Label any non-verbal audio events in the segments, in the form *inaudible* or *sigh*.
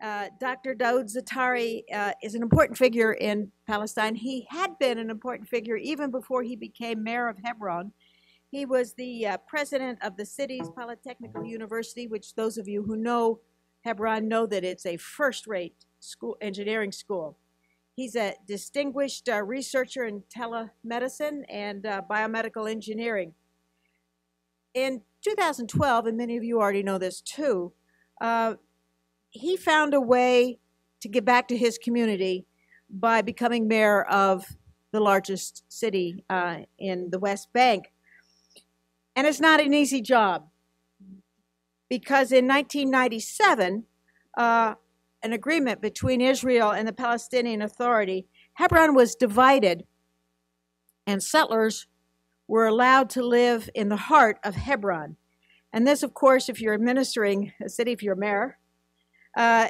Uh, Dr. Daoud Zatari uh, is an important figure in Palestine. He had been an important figure even before he became mayor of Hebron. He was the uh, president of the city's Polytechnical University, which those of you who know Hebron know that it's a first-rate school, engineering school. He's a distinguished uh, researcher in telemedicine and uh, biomedical engineering. In 2012, and many of you already know this too, he found a way to give back to his community by becoming mayor of the largest city uh, in the West Bank. And it's not an easy job because in 1997, uh, an agreement between Israel and the Palestinian Authority, Hebron was divided, and settlers were allowed to live in the heart of Hebron. And this, of course, if you're administering a city, if you're mayor, uh,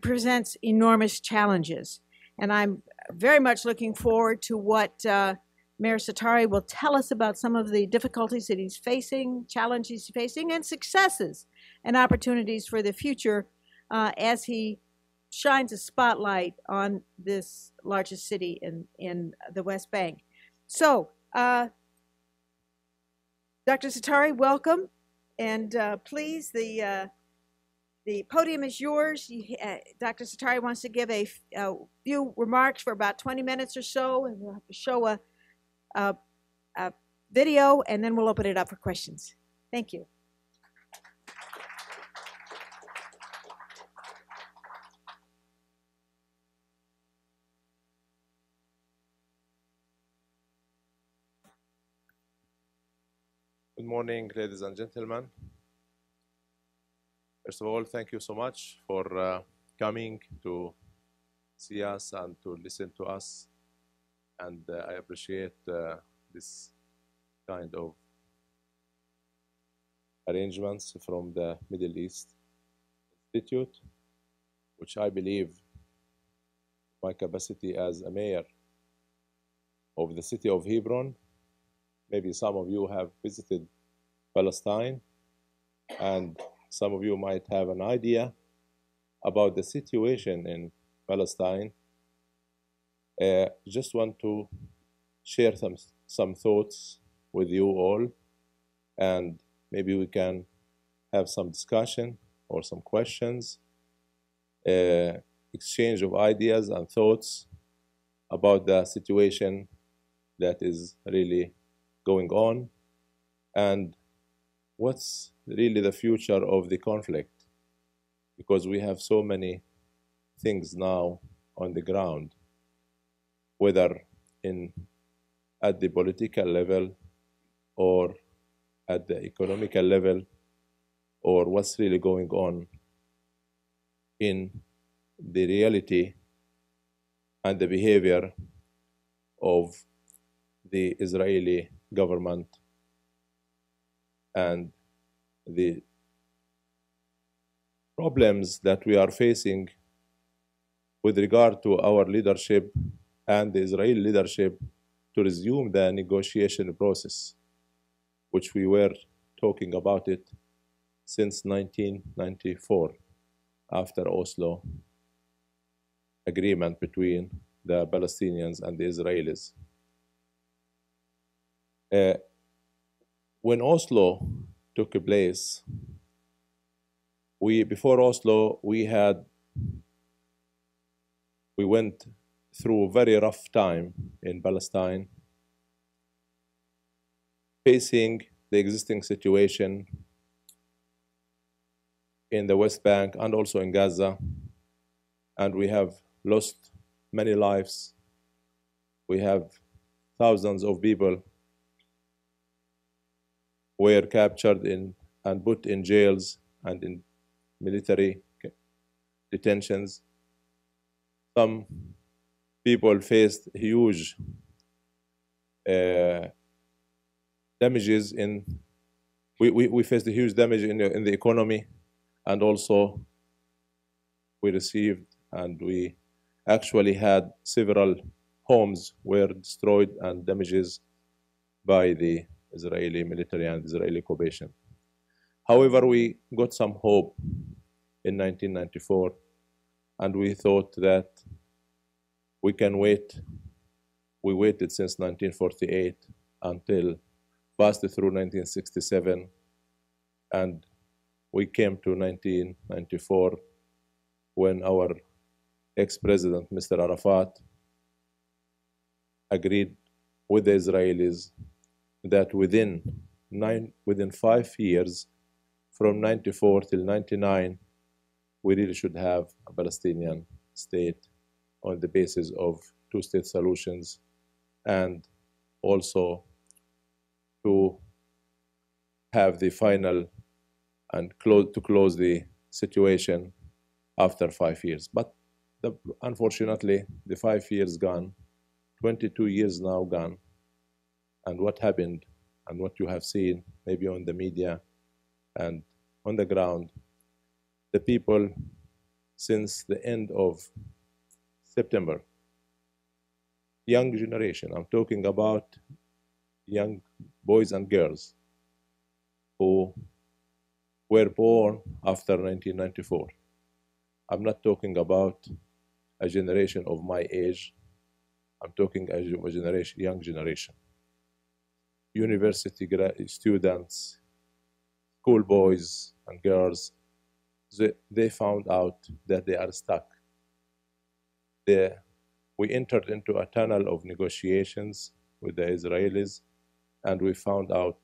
presents enormous challenges. And I'm very much looking forward to what uh, Mayor Zatari will tell us about some of the difficulties that he's facing, challenges he's facing, and successes and opportunities for the future uh, as he shines a spotlight on this largest city in, in the West Bank. So, uh, Dr. Zatari, welcome. And uh, please, the, uh, the podium is yours. You, uh, Dr. Zatari wants to give a, few remarks for about 20 minutes or so, and we'll show a a, a video, and then we'll open it up for questions. Thank you. Good morning, ladies and gentlemen. First of all, thank you so much for uh, coming to see us and to listen to us and uh, I appreciate uh, this kind of arrangements from the Middle East Institute, which I believe my capacity as a mayor of the city of Hebron. Maybe some of you have visited Palestine, and some of you might have an idea about the situation in Palestine. Uh, just want to share some some thoughts with you all, and maybe we can have some discussion or some questions, uh, exchange of ideas and thoughts about the situation that is really going on, and what's really the future of the conflict, because we have so many things now on the ground whether in at the political level or at the economical level or what's really going on in the reality and the behavior of the Israeli government and the problems that we are facing with regard to our leadership and the Israeli leadership to resume the negotiation process, which we were talking about it since 1994 after Oslo agreement between the Palestinians and the Israelis. Uh, when Oslo took place, we before Oslo we had we went through a very rough time in Palestine, facing the existing situation in the West Bank and also in Gaza. And we have lost many lives. We have thousands of people were captured in and put in jails and in military detentions. Some people faced huge uh, damages in we, we, we faced a huge damage in the, in the economy and also we received and we actually had several homes were destroyed and damages by the Israeli military and Israeli occupation. However, we got some hope in 1994 and we thought that we can wait. We waited since 1948 until passed through 1967, and we came to 1994 when our ex-president, Mr. Arafat, agreed with the Israelis that within nine, within five years, from 94 till 99, we really should have a Palestinian state on the basis of two-state solutions and also to have the final and close to close the situation after five years. But the, unfortunately, the five years gone, 22 years now gone, and what happened and what you have seen maybe on the media and on the ground, the people since the end of September, young generation, I'm talking about young boys and girls who were born after 1994. I'm not talking about a generation of my age. I'm talking a generation, young generation. University students, school boys and girls, they, they found out that they are stuck. They, we entered into a tunnel of negotiations with the Israelis, and we found out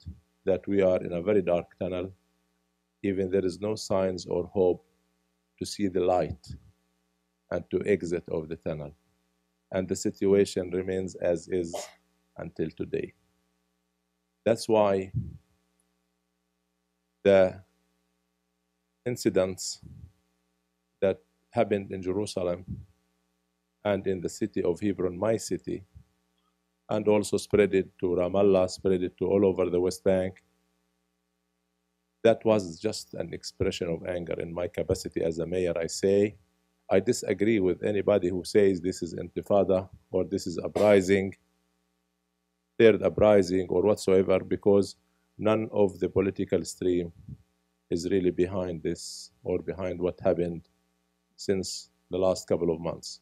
that we are in a very dark tunnel. Even there is no signs or hope to see the light and to exit of the tunnel. And the situation remains as is until today. That's why the incidents that happened in Jerusalem and in the city of Hebron, my city, and also spread it to Ramallah, spread it to all over the West Bank. That was just an expression of anger in my capacity as a mayor. I say, I disagree with anybody who says this is intifada or this is uprising, third uprising or whatsoever, because none of the political stream is really behind this or behind what happened since the last couple of months.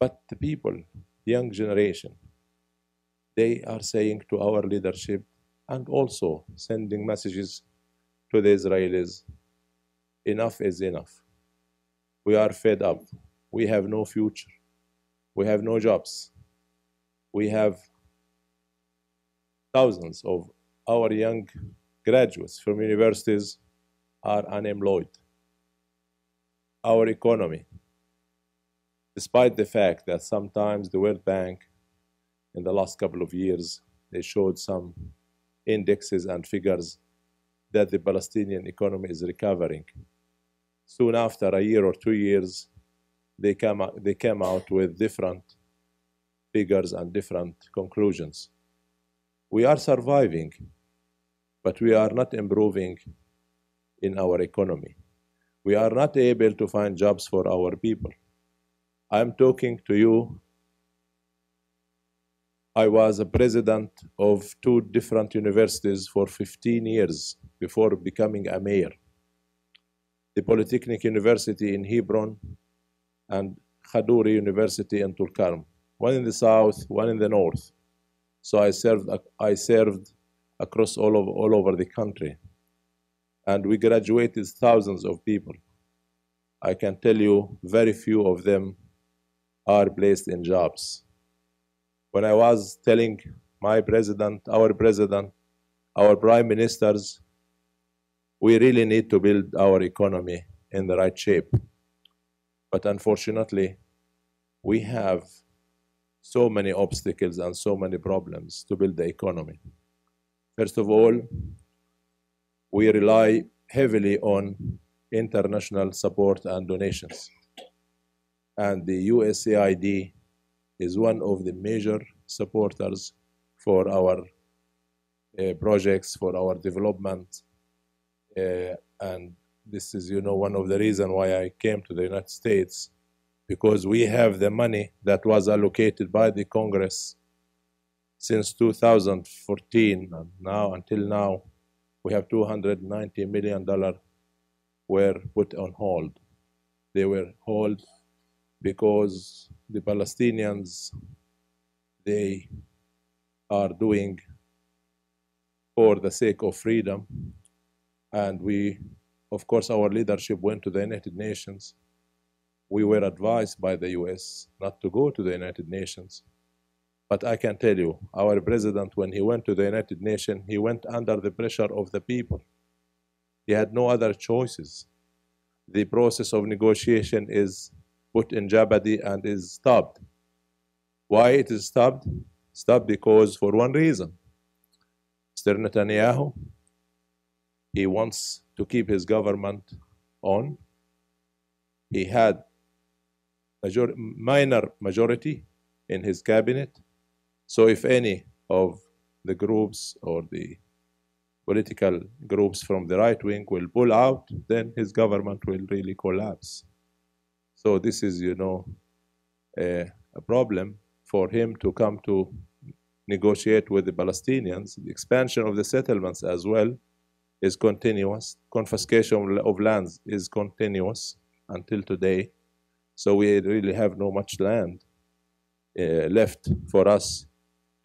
But the people, the young generation, they are saying to our leadership and also sending messages to the Israelis, enough is enough. We are fed up. We have no future. We have no jobs. We have thousands of our young graduates from universities are unemployed. Our economy despite the fact that sometimes the World Bank in the last couple of years, they showed some indexes and figures that the Palestinian economy is recovering. Soon after a year or two years, they out, they came out with different figures and different conclusions. We are surviving, but we are not improving in our economy. We are not able to find jobs for our people. I'm talking to you. I was a president of two different universities for 15 years before becoming a mayor. The Polytechnic University in Hebron and Kadoorie University in Tulkarm, one in the south, one in the north. So I served, I served across all over, all over the country. And we graduated thousands of people. I can tell you very few of them are placed in jobs. When I was telling my president, our president, our prime ministers, we really need to build our economy in the right shape. But unfortunately, we have so many obstacles and so many problems to build the economy. First of all, we rely heavily on international support and donations and the USAID is one of the major supporters for our uh, projects, for our development. Uh, and this is, you know, one of the reasons why I came to the United States, because we have the money that was allocated by the Congress since 2014 and now until now we have 290 million dollar were put on hold they were held because the Palestinians they are doing for the sake of freedom. And we, of course, our leadership went to the United Nations. We were advised by the US not to go to the United Nations. But I can tell you, our president, when he went to the United Nations, he went under the pressure of the people. He had no other choices. The process of negotiation is put in jeopardy and is stopped. Why it is stopped? Stopped because for one reason. Mr. Netanyahu, he wants to keep his government on. He had major, minor majority in his cabinet. So if any of the groups or the political groups from the right wing will pull out, then his government will really collapse. So this is, you know, a, a problem for him to come to negotiate with the Palestinians. The expansion of the settlements as well is continuous. Confiscation of lands is continuous until today. So we really have no much land uh, left for us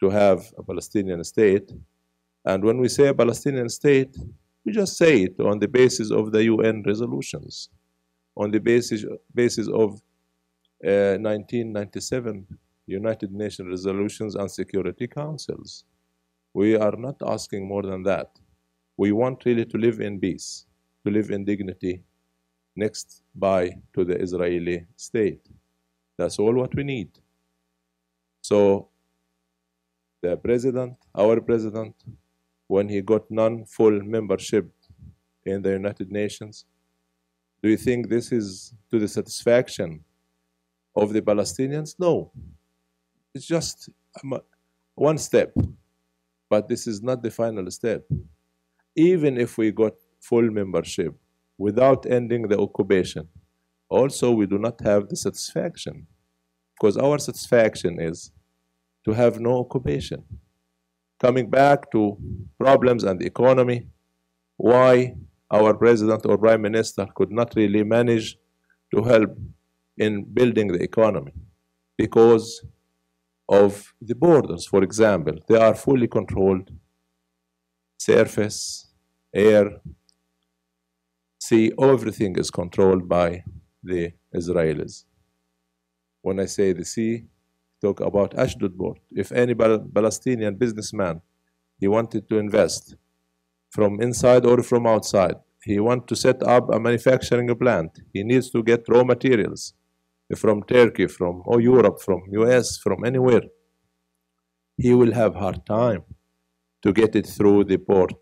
to have a Palestinian state. And when we say a Palestinian state, we just say it on the basis of the UN resolutions, on the basis, basis of uh, 1997 United Nations resolutions and security councils. We are not asking more than that. We want really to live in peace, to live in dignity next by to the Israeli state. That's all what we need. So the president, our president, when he got non-full membership in the United Nations, do you think this is to the satisfaction of the Palestinians? No. It's just one step, but this is not the final step. Even if we got full membership without ending the occupation, also we do not have the satisfaction because our satisfaction is to have no occupation. Coming back to problems and the economy, why our president or prime minister could not really manage to help in building the economy because of the borders, for example. They are fully controlled surface, air, sea, everything is controlled by the Israelis. When I say the sea, talk about Ashdod port. If any Palestinian businessman, he wanted to invest from inside or from outside, he want to set up a manufacturing plant, he needs to get raw materials from Turkey, from or Europe, from US, from anywhere, he will have hard time to get it through the port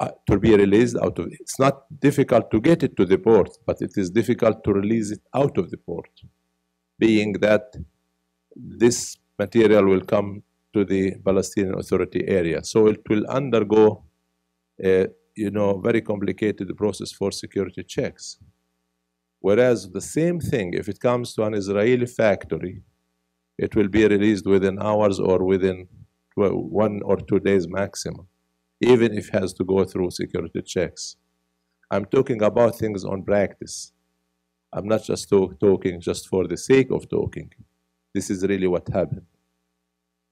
uh, to be released out of it. It's not difficult to get it to the port, but it is difficult to release it out of the port, being that this material will come to the Palestinian Authority area. So it will undergo a you know, very complicated process for security checks. Whereas the same thing, if it comes to an Israeli factory, it will be released within hours or within one or two days maximum, even if it has to go through security checks. I'm talking about things on practice. I'm not just talk, talking just for the sake of talking. This is really what happened.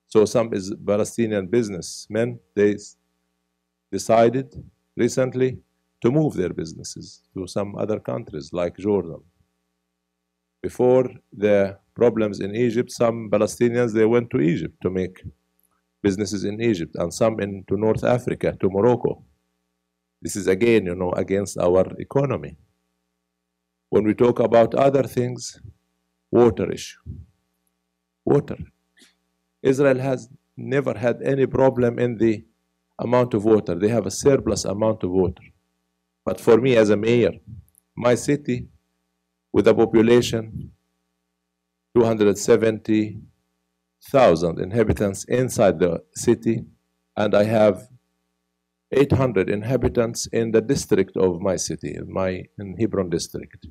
So some is Palestinian businessmen, they decided recently to move their businesses to some other countries like Jordan. Before the problems in Egypt, some Palestinians, they went to Egypt to make businesses in Egypt and some into North Africa, to Morocco. This is again, you know, against our economy. When we talk about other things, water issue. Water. Israel has never had any problem in the amount of water. They have a surplus amount of water. But for me as a mayor, my city with a population 270,000 inhabitants inside the city, and I have 800 inhabitants in the district of my city, in my in Hebron district.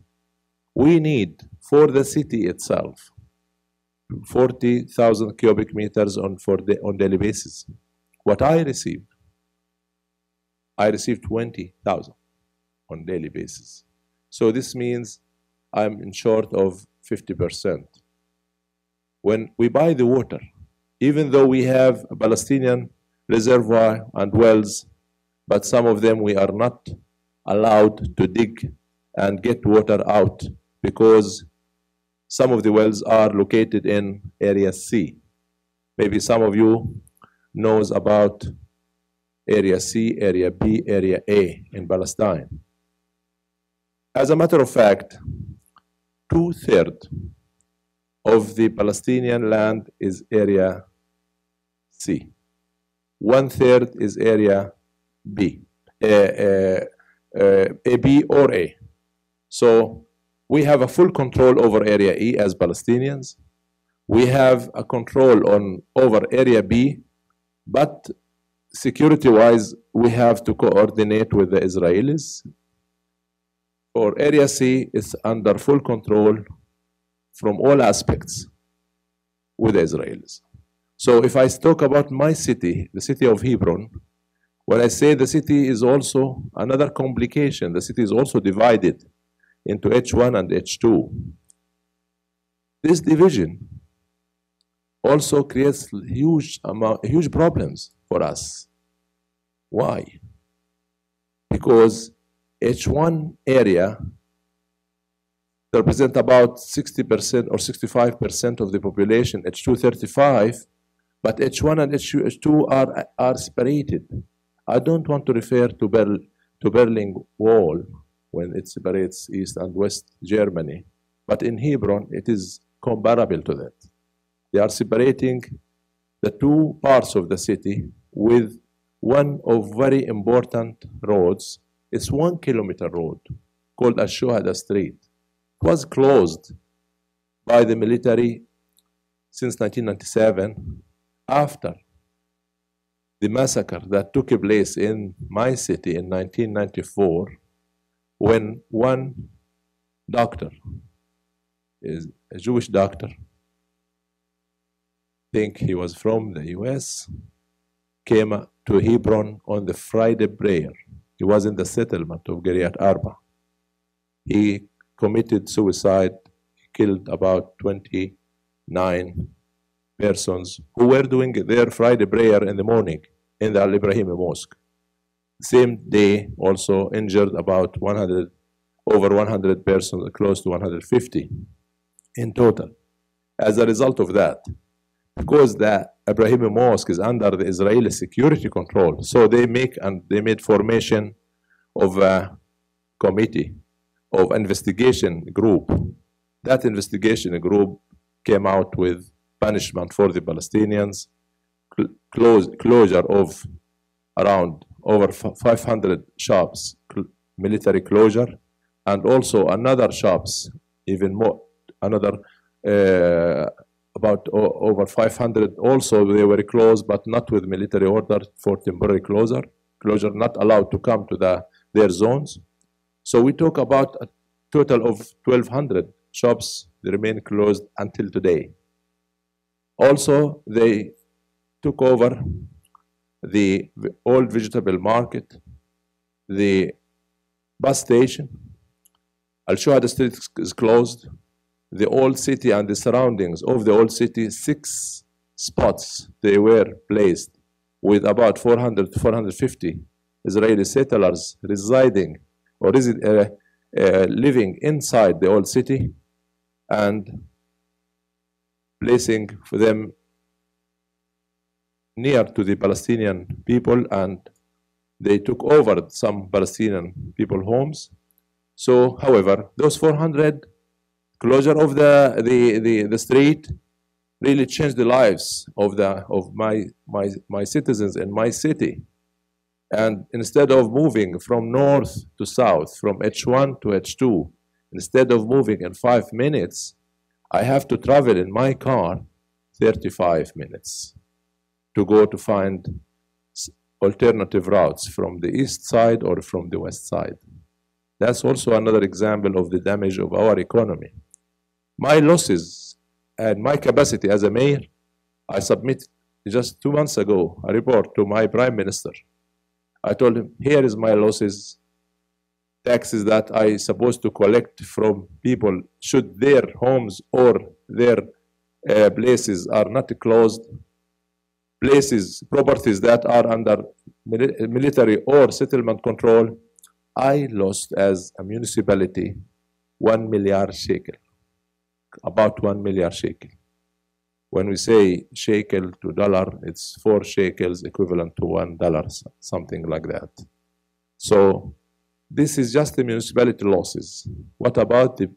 We need for the city itself 40,000 cubic meters on for the, on daily basis. What I received, I receive 20,000 on daily basis. So this means I'm in short of 50%. When we buy the water, even though we have a Palestinian reservoir and wells, but some of them we are not allowed to dig and get water out because some of the wells are located in area C. Maybe some of you knows about area C, area B, area A in Palestine. As a matter of fact, two-thirds of the Palestinian land is area C. One-third is area B, uh, uh, uh, a B or A. So we have a full control over area E as Palestinians. We have a control on over area B, but security-wise, we have to coordinate with the Israelis. For area C, it's under full control from all aspects with the Israelis. So if I talk about my city, the city of Hebron, when I say the city is also another complication, the city is also divided into H1 and H2. This division also creates huge amount, huge problems for us. Why? Because H1 area represent about 60% or 65% of the population, H2 35, but H1 and H2 are, are separated. I don't want to refer to, to Berlin Wall when it separates East and West Germany, but in Hebron it is comparable to that. They are separating the two parts of the city with one of very important roads. It's one kilometer road called Al-Shuhada Street. Was closed by the military since 1997 after the massacre that took place in my city in 1994 when one doctor, a Jewish doctor, think he was from the US, came to Hebron on the Friday prayer. He was in the settlement of Kiryat Arba. He committed suicide, killed about 29 persons who were doing their Friday prayer in the morning in the Al Ibrahim Mosque. Same day, also injured about 100, over 100 persons, close to 150 in total. As a result of that, because the Ibrahim Mosque is under the Israeli security control, so they make and they made formation of a committee of investigation group. That investigation group came out with punishment for the Palestinians, cl close, closure of around over 500 shops, military closure, and also another shops, even more, another uh, about over 500 also they were closed but not with military order for temporary closure closure not allowed to come to the their zones so we talk about a total of 1200 shops that remain closed until today. Also they took over the old vegetable market the bus station. Al-shuhada street is closed. The old city and the surroundings of the old city, six spots they were placed with about 400 to 450 Israeli settlers residing or is it, uh, uh, living inside the old city and placing for them near to the Palestinian people and they took over some Palestinian people homes. So, however, those 400 closure of the, the, the, the street really changed the lives of, the, of my, my, my citizens in my city. And instead of moving from north to south, from H1 to H2, instead of moving in five minutes, I have to travel in my car 35 minutes to go to find alternative routes from the east side or from the west side. That's also another example of the damage of our economy my losses and my capacity as a mayor, I submitted just two months ago a report to my prime minister. I told him, here is my losses taxes that I supposed to collect from people. Should their homes or their uh, places are not closed places properties that are under mili- military or settlement control I lost as a municipality 1 milliard shekel about 1 milliard shekel when we say shekel to dollar it's 4 shekels equivalent to 1 dollar something like that so this is just the municipality losses. What about the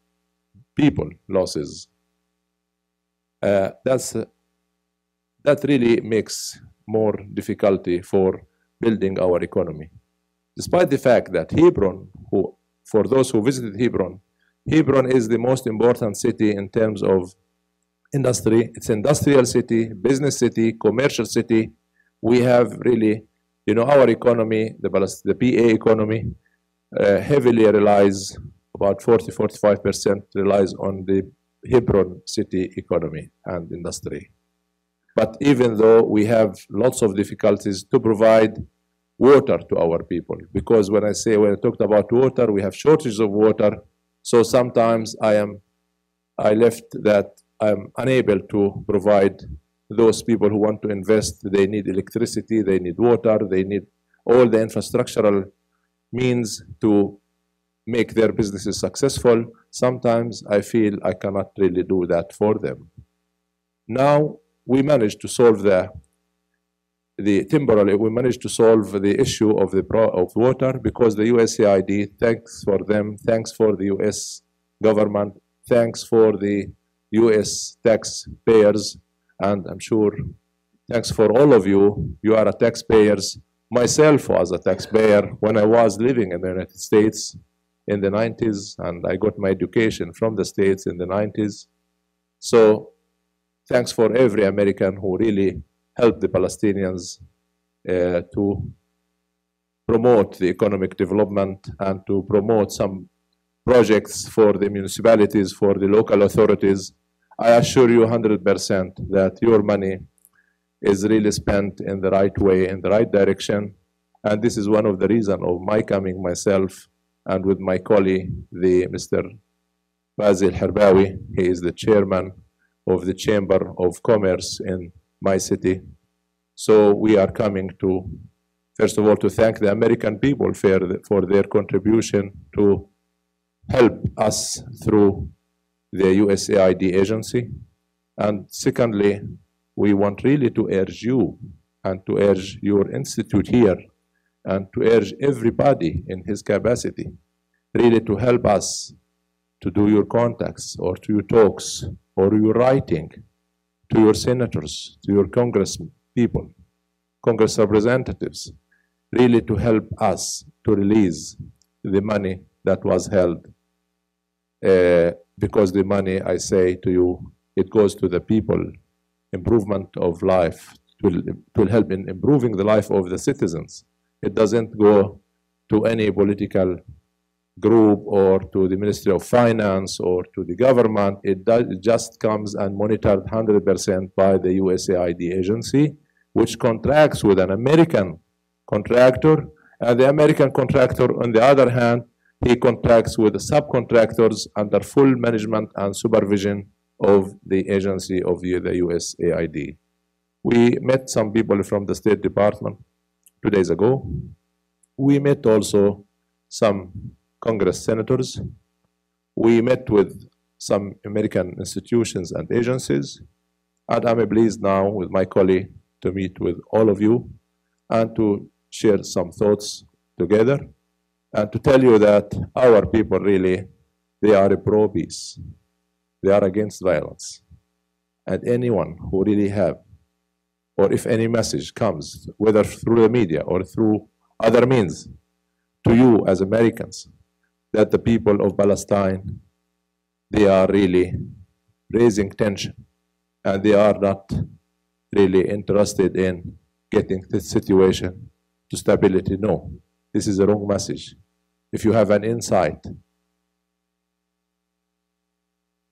people losses? Uh, that's uh, that really makes more difficulty for building our economy. Despite the fact that Hebron, who for those who visited Hebron, Hebron is the most important city in terms of industry. It's industrial city, business city, commercial city. We have really, you know, our economy, the, the PA economy, uh, heavily relies, about 40, 45% relies on the Hebron city economy and industry. But even though we have lots of difficulties to provide water to our people, because when I say, when I talked about water, we have shortages of water. So sometimes I am, I left that I'm unable to provide those people who want to invest. They need electricity, they need water, they need all the infrastructural means to make their businesses successful. Sometimes I feel I cannot really do that for them. Now we managed to solve the the temporarily we managed to solve the issue of the of water because the USAID thanks for them thanks for the US government thanks for the US taxpayers and I'm sure thanks for all of you you are taxpayers myself was a taxpayer when I was living in the United States in the 90s, and I got my education from the States in the 90s. So thanks for every American who really helped the Palestinians uh, to promote the economic development and to promote some projects for the municipalities, for the local authorities. I assure you 100% that your money is really spent in the right way, in the right direction. And this is one of the reasons of my coming myself and with my colleague, the Mr. Basil Herbawi. He is the chairman of the Chamber of Commerce in my city. So we are coming to, first of all, to thank the American people for, for their contribution to help us through the USAID agency. And secondly, we want really to urge you and to urge your institute here and to urge everybody in his capacity really to help us to do your contacts or to your talks or your writing to your senators, to your congress people, congress representatives, really to help us to release the money that was held. Uh, because the money, I say to you, it goes to the people improvement of life. It will, will help in improving the life of the citizens. It doesn't go to any political group or to the Ministry of Finance or to the government. It, does, it just comes and monitored 100% by the USAID agency, which contracts with an American contractor. And the American contractor, on the other hand, he contracts with the subcontractors under full management and supervision of the agency of the, the USAID. We met some people from the State Department two days ago. We met also some Congress senators. We met with some American institutions and agencies. And I'm pleased now with my colleague to meet with all of you and to share some thoughts together and to tell you that our people really, they are pro-peace. They are against violence. And anyone who really have, or if any message comes, whether through the media or through other means, to you as Americans, that the people of Palestine, they are really raising tension and they are not really interested in getting the situation to stability. No, this is a wrong message. If you have an insight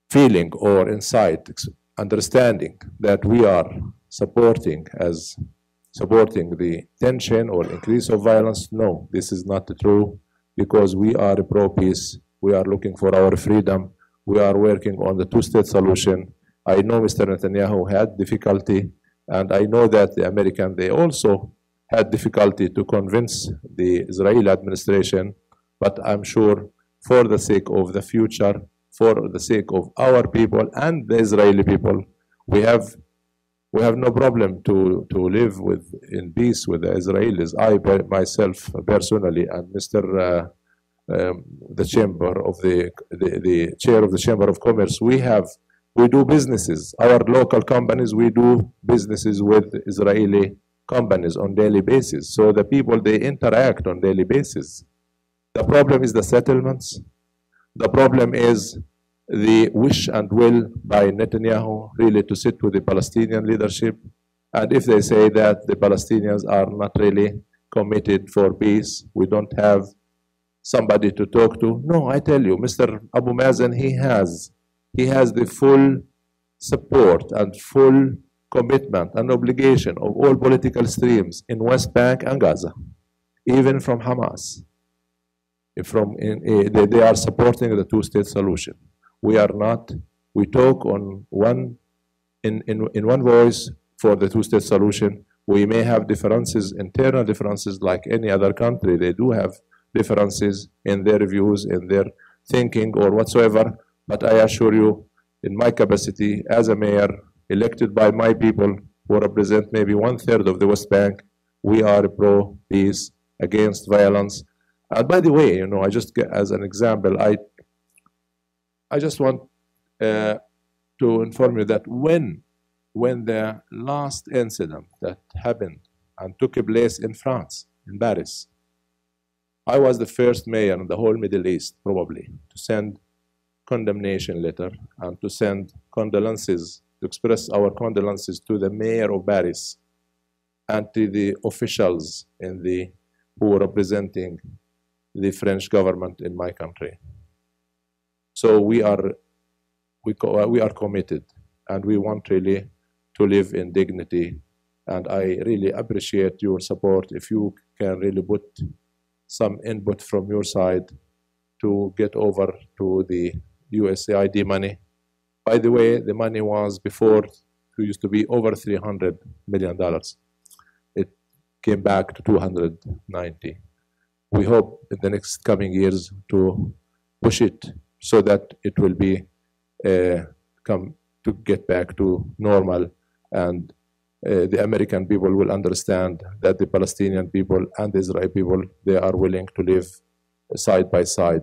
feeling or insight, understanding that we are supporting as supporting the tension or increase of violence. No, this is not true. because we are pro peace. We are looking for our freedom. We are working on the two state solution. I know Mr. Netanyahu had difficulty, and I know that the American, they also had difficulty to convince the Israeli administration, but I'm sure for the sake of the future, for the sake of our people and the Israeli people, we have we have no problem to, to live with in peace with the Israelis. I myself personally and Mr. Uh, um, the chamber of the, the, the chair of the chamber of commerce, we have we do businesses. Our local companies, we do businesses with Israeli companies on daily basis. So the people they interact on daily basis. The problem is the settlements. The problem is the wish and will by Netanyahu really to sit with the Palestinian leadership. And if they say that the Palestinians are not really committed for peace, we don't have somebody to talk to. No, I tell you, Mr. Abu Mazen, he has, he has the full support and full commitment and obligation of all political streams in West Bank and Gaza, even from Hamas. From in, eh, they, they are supporting the two-state solution we are not, we talk on one, in, in, in one voice for the two-state solution. We may have differences, internal differences like any other country. They do have differences in their views, in their thinking or whatsoever. But I assure you, in my capacity as a mayor, elected by my people who represent maybe one third of the West Bank, we are pro peace, against violence. And by the way, you know, I just as an example, I I just want uh, to inform you that when, when the last incident that happened and took place in France, in Paris, I was the first mayor in the whole Middle East, probably, to send condemnation letter and to send condolences, to express our condolences to the mayor of Paris and to the officials in the, who were representing the French government in my country. So we are, we, we are committed and we want really to live in dignity. And I really appreciate your support if you can really put some input from your side to get over to the USAID money. By the way, the money was before it used to be over 300 million dollars. It came back to 290. We hope in the next coming years to push it so that it will be uh, come to get back to normal and uh, the American people will understand that the Palestinian people and the Israeli people, they are willing to live side by side.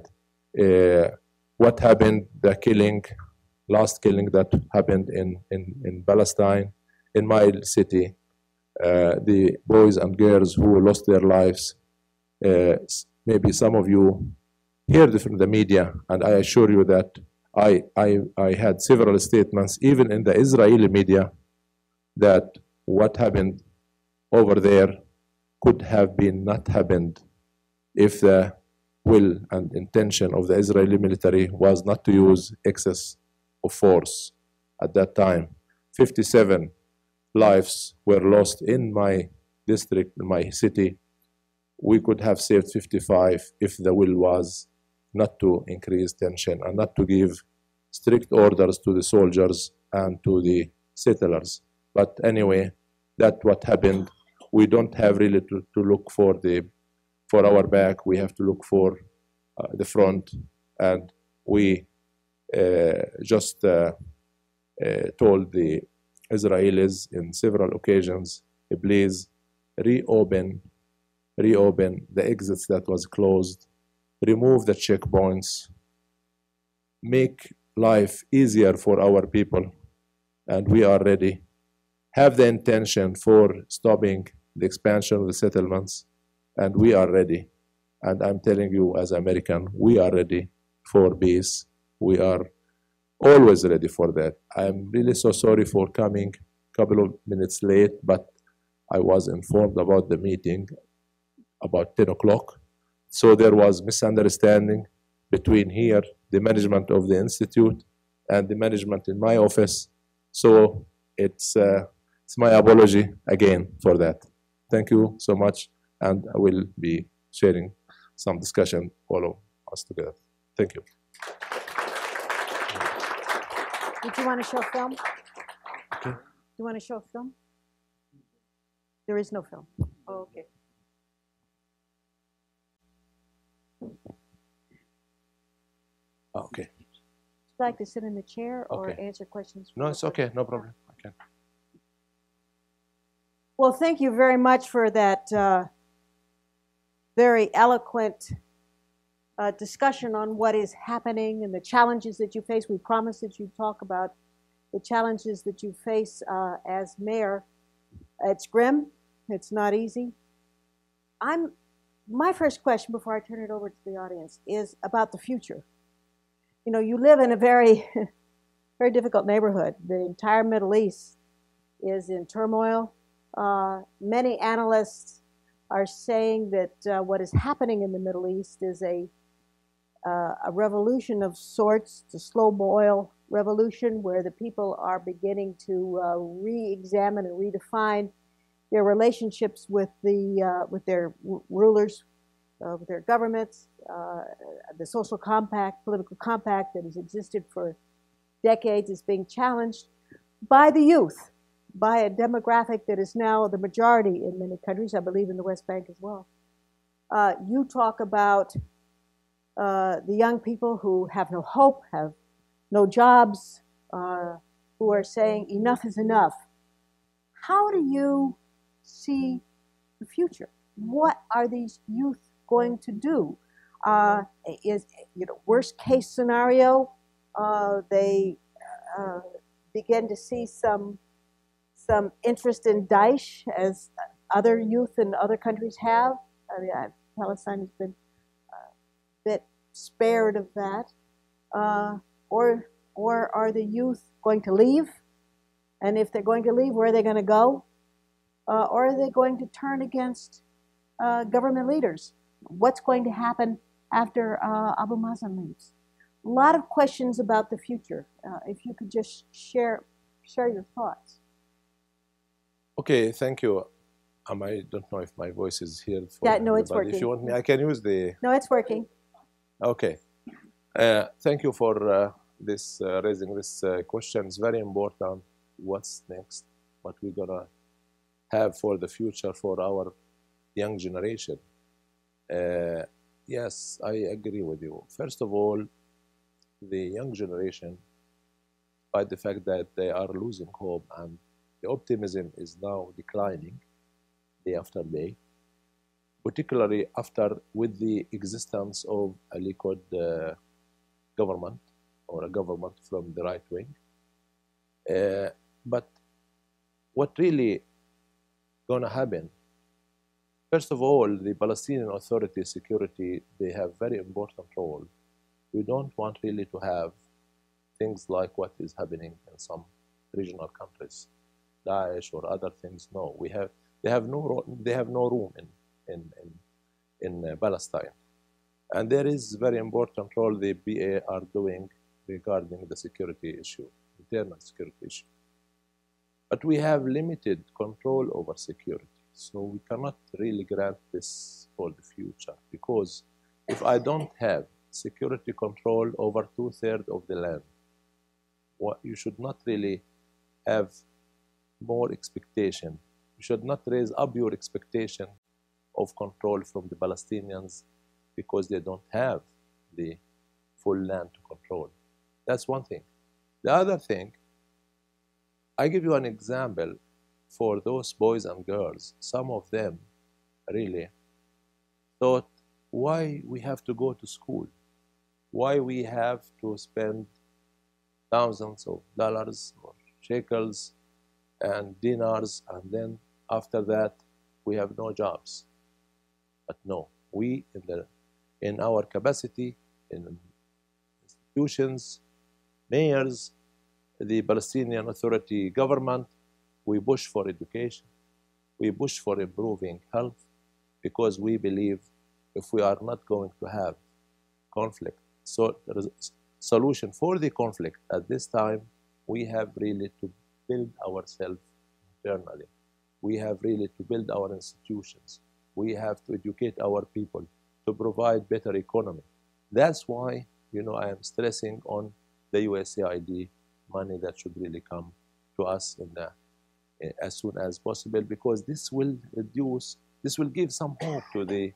Uh, what happened, the killing, last killing that happened in, in, in Palestine, in my city, uh, the boys and girls who lost their lives, Uh, maybe some of you heard from the media, and I assure you that I, I, I had several statements, even in the Israeli media, that what happened over there could have been not happened if the will and intention of the Israeli military was not to use excess of force at that time. 57 lives were lost in my district, in my city. We could have saved 55 if the will was not to increase tension and not to give strict orders to the soldiers and to the settlers. But anyway, that's what happened. We don't have really to, to look for the for our back. We have to look for uh, the front, and we uh, just uh, uh told the Israelis in several occasions, please reopen, reopen the exits that was closed remove the checkpoints, make life easier for our people, and we are ready. Have the intention for stopping the expansion of the settlements, and we are ready. And I'm telling you, as American, we are ready for peace. We are always ready for that. I'm really so sorry for coming a couple of minutes late, but I was informed about the meeting about 10 o'clock so there was misunderstanding between here, the management of the institute, and the management in my office. So it's, uh, it's my apology again for that. Thank you so much, and I will be sharing some discussion follow us together. Thank you. Did you want to show film? Okay. You want to show film? There is no film. Oh, okay. Ah, Okay. Would you like to sit in the chair or Okay. answer questions? No, it's okay. No problem. I can. Well, thank you very much for that uh, very eloquent uh, discussion on what is happening and the challenges that you face. We promise that you'd talk about the challenges that you face uh, as mayor. It's grim. It's not easy. I'm. My first question before I turn it over to the audience is about the future. You know, you live in a very, *laughs* very difficult neighborhood. The entire Middle East is in turmoil. Uh, many analysts are saying that uh, what is happening in the Middle East is a, uh, a revolution of sorts, a slow boil revolution where the people are beginning to uh, re-examine and redefine their relationships with the uh, with their rulers, with their governments, uh, the social compact, political compact that has existed for decades is being challenged by the youth by a demographic that is now the majority in many countries, I believe in the West Bank as well. Uh, you talk about uh, the young people who have no hope, have no jobs, uh, who are saying enough is enough. How do you see the future? What are these youth going to do? Uh, is you know worst case scenario, uh, they uh, begin to see some some interest in Daesh as other youth in other countries have. I mean, Palestine has been a bit spared of that. Uh, or, or are the youth going to leave? And if they're going to leave, where are they going to go? Uh, or are they going to turn against uh, government leaders? What's going to happen after uh, Abu Mazen leaves? A lot of questions about the future. Uh, if you could just share, share your thoughts. Okay, thank you. Um, I don't know if my voice is here. For Yeah, no, it's everybody. If working. you want me, I can use the. No, it's working. Okay. Uh, thank you for uh, this uh, raising this uh, question. It's very important. What's next? What we're gonna have for the future for our young generation? Uh, yes, I agree with you. First of all, the young generation, by the fact that they are losing hope and the optimism is now declining day after day, particularly after with the existence of a Likud uh, government or a government from the right wing. Uh, but what really going to happen? First of all, the Palestinian Authority security they have very important role. We don't want really to have things like what is happening in some regional countries, Daesh or other things. No, we have they have no they have no room in in in, in uh, Palestine, and there is very important role the PA are doing regarding the security issue, internal security issue. But we have limited control over security, so we cannot really grant this for the future because if I don't have security control over two thirds of the land, what you should not really have more expectation. You should not raise up your expectation of control from the Palestinians because they don't have the full land to control. That's one thing. The other thing, I give you an example for those boys and girls. Some of them really thought, why we have to go to school? Why we have to spend thousands of dollars or shekels and dinars, and then after that we have no jobs. But no, we in the in our capacity in institutions, mayors, the Palestinian Authority government, we push for education, we push for improving health, because we believe if we are not going to have conflict, so solution for the conflict at this time, we have really to build ourselves internally. We have really to build our institutions. We have to educate our people to provide better economy. That's why, you know, I am stressing on the USAID money that should really come to us in eh, as soon as possible because this will reduce, this will give some hope to the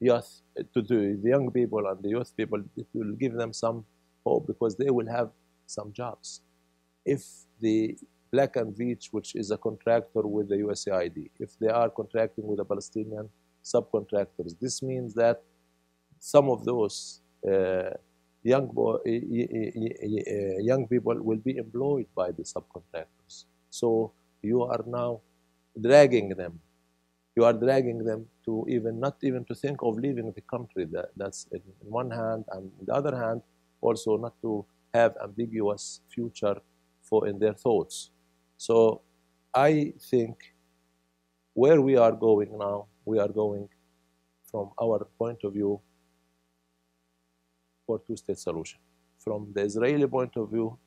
youth, to the, the young people and the youth people. It will give them some hope because they will have some jobs. If the Black and Veatch, which is a contractor with the USAID, if they are contracting with the Palestinian subcontractors, this means that some of those uh, young, boy, young people will be employed by the subcontractors. So you are now dragging them. You are dragging them to even not even to think of leaving the country. That, that's in one hand, and on the other hand, also not to have ambiguous future for in their thoughts. So I think where we are going now, we are going from our point of view for two-state solution. From the Israeli point of view,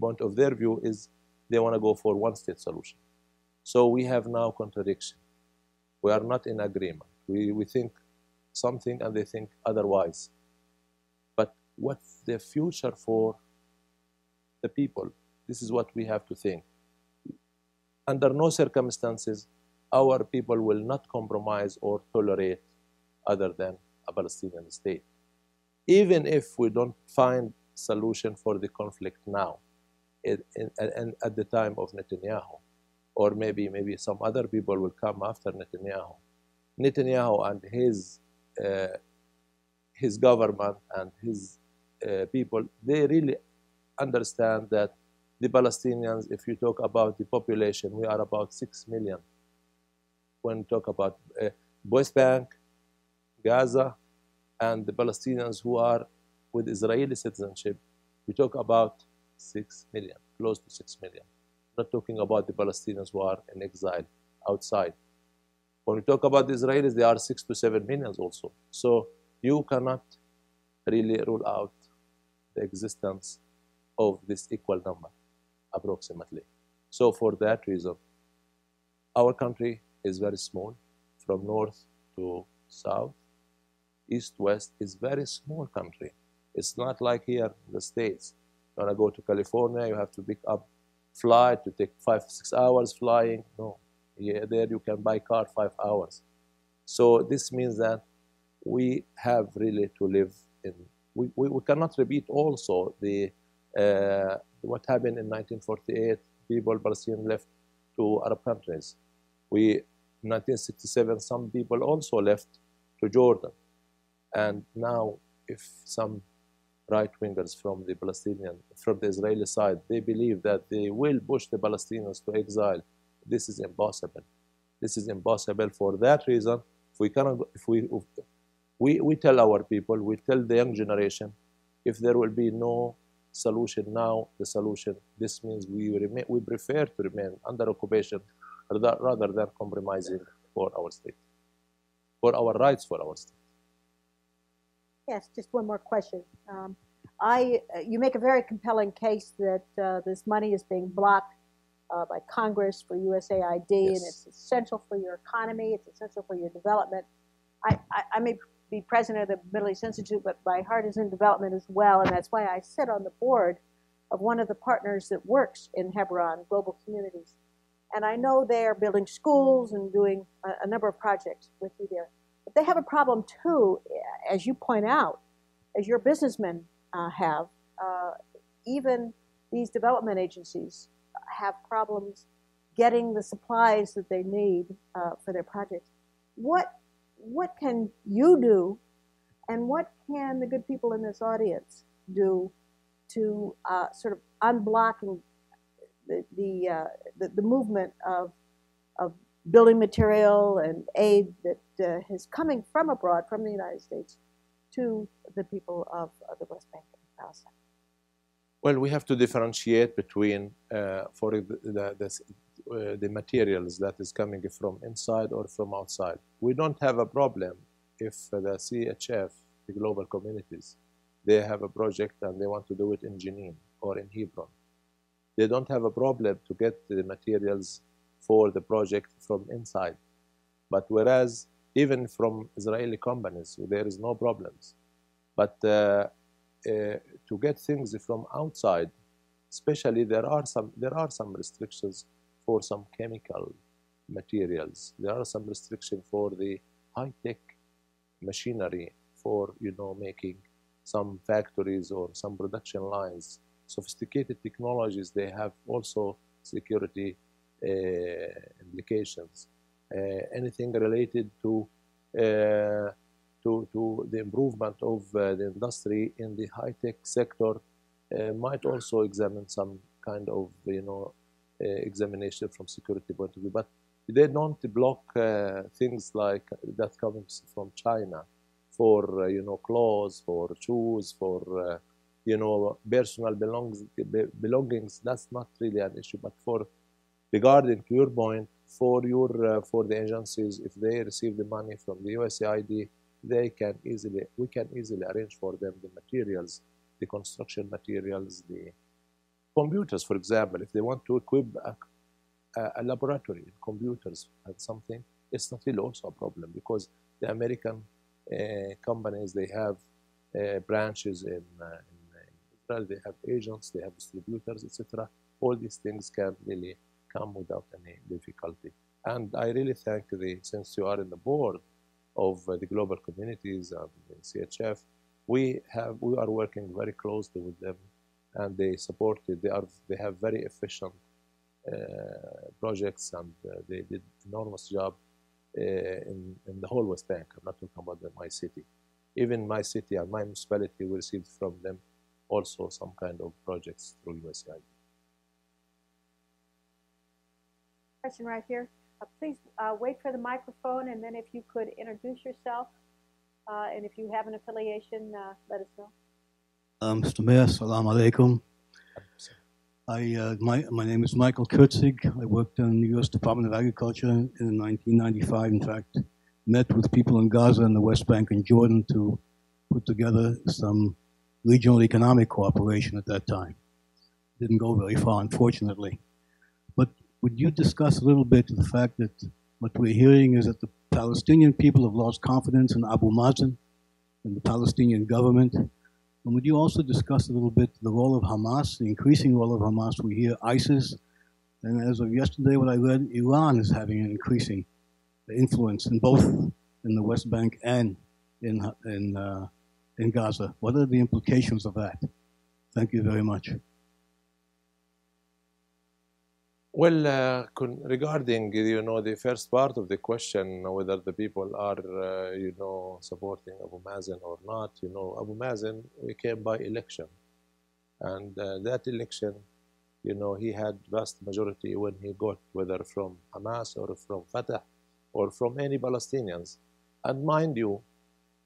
point of their view is they want to go for one-state solution. So we have now contradiction. We are not in agreement. We, we think something and they think otherwise. But what's the future for the people? This is what we have to think. Under no circumstances, our people will not compromise or tolerate other than a Palestinian state even if we don't find solution for the conflict now and at the time of Netanyahu. Or maybe maybe some other people will come after Netanyahu. Netanyahu and his uh, his government and his uh, people they really understand that the Palestinians if you talk about the population we are about 6 million. When we talk about uh, West Bank Gaza and the Palestinians who are with Israeli citizenship, we talk about 6 million, close to 6 million. Not talking about the Palestinians who are in exile outside. When we talk about the Israelis, they are 6 to 7 millions also. So you cannot really rule out the existence of this equal number, approximately. So for that reason, our country is very small, from north to south east-west is very small country. It's not like here in the States. You want to go to California, you have to pick up flight to take five, six hours flying. No, yeah, there you can buy car five hours. So this means that we have really to live in, we, we, we cannot repeat also the uh, what happened in 1948, people, Palestinians left to Arab countries. We, in 1967, some people also left to Jordan. And now, if some right-wingers from the Palestinian, from the Israeli side, they believe that they will push the Palestinians to exile, this is impossible. This is impossible for that reason. If we cannot, if we, if we, we tell our people, we tell the young generation, if there will be no solution now, the solution, this means we remain, we prefer to remain under occupation rather than compromising for our state, for our rights for our state. Yes, just one more question. Um, I, uh, you make a very compelling case that uh, this money is being blocked uh, by Congress for USAID, yes. and it's essential for your economy. It's essential for your development. I, I, I, may be president of the Middle East Institute, but my heart is in development as well, and that's why I sit on the board of one of the partners that works in Hebron, Global Communities. And I know they are building schools and doing a, a number of projects with you there. They have a problem too, as you point out, as your businessmen uh, have. Uh, even these development agencies have problems getting the supplies that they need uh, for their projects. What what can you do, and what can the good people in this audience do to uh, sort of unblocking the the, uh, the, the movement of of building material and aid that uh, is coming from abroad, from the United States, to the people of, of the West Bank and Palestine? Well, we have to differentiate between uh, for the, the, the, uh, the, materials that is coming from inside or from outside. We don't have a problem if the CHF, the global communities, they have a project and they want to do it in Jenin or in Hebron. They don't have a problem to get the materials for the project from inside. But whereas even from Israeli companies. There is no problems. But uh, uh, to get things from outside, especially there are some there are some restrictions for some chemical materials. There are some restrictions for the high-tech machinery for you know making some factories or some production lines. Sophisticated technologies they have also security uh, implications. Uh, anything related to uh, to, to the improvement of uh, the industry in the high-tech sector uh, might also examine some kind of you know uh, examination from security point of view but they don't block uh, things like that comes from China for uh, you know clothes for shoes for uh, you know personal belongings that's not really an issue but for regarding your point for your for the agencies if they receive the money from the USAID they can easily, we can easily arrange for them the materials, the construction materials, the computers, for example, if they want to equip a, a laboratory, computers and something, it's not really also a problem because the American uh, companies, they have uh, branches in, uh, in, Israel, they have agents, they have distributors, etc. All these things can really come without any difficulty. And I really thank the, since you are in the board, of uh, the global communities and CHF, we have we are working very closely with them, and they support it. They are they have very efficient uh, projects, and uh, they did enormous job uh, in in the whole West Bank. I'm not talking about the, my city. Even my city and my municipality, we received from them also some kind of projects through USAID. Question right here. Uh, please uh, wait for the microphone, and then if you could introduce yourself, uh, and if you have an affiliation, uh, let us know. Um, Mr. Mayor, salam alaikum. I, uh, my, my name is Michael Kurtzig. I worked in the U.S. Department of Agriculture in 1995. In fact, met with people in Gaza and the West Bank and Jordan to put together some regional economic cooperation at that time. Didn't go very far, unfortunately. But would you discuss a little bit the fact that what we're hearing is that the Palestinian people have lost confidence in Abu Mazen and the Palestinian government? And would you also discuss a little bit the role of Hamas, the increasing role of Hamas? We hear ISIS, and as of yesterday, what I read, Iran is having an increasing influence in both in the West Bank and in in uh, in Gaza. What are the implications of that? Thank you very much. Well, uh, regarding you know the first part of the question, whether the people are uh, you know supporting Abu Mazen or not, you know Abu Mazen we came by election, and uh, that election, you know he had vast majority when he got whether from Hamas or from Fatah or from any Palestinians, and mind you,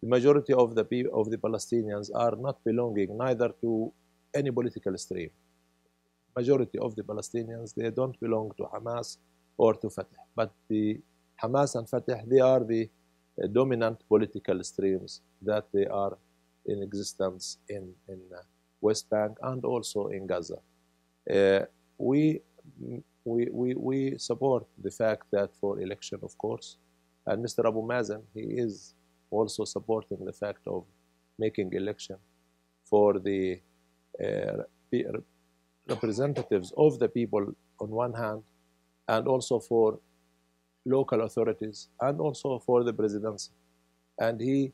the majority of the of the Palestinians are not belonging neither to any political stream majority of the Palestinians, they don't belong to Hamas or to Fatah. But the Hamas and Fatah, they are the uh, dominant political streams that they are in existence in, in uh, West Bank and also in Gaza. Uh, we, we, we, we support the fact that for election, of course, and Mr. Abu Mazen, he is also supporting the fact of making election for the uh, representatives of the people on one hand, and also for local authorities, and also for the presidency. And he